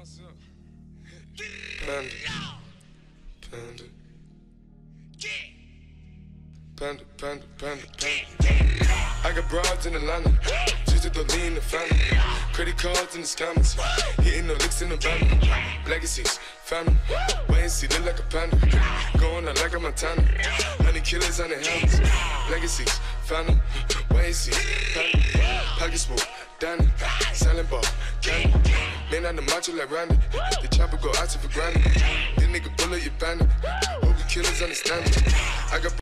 myself. Panda. Panda. Panda, panda, panda, panda. I got broads in Atlanta. Just to the lean the family. Credit cards in the scammers. Hitting the licks in the van. Legacies, family. Wait and see, look like a panda. Going out like a Montana. Honey killers on the helmets. Legacies, family. Wait and see, family. Pocket smooth, Danny. Selling ball, candy. Man on the macho like Randy. The chopper go out to for granted. This nigga bullet, you bandit. Hope the killers understand it. I got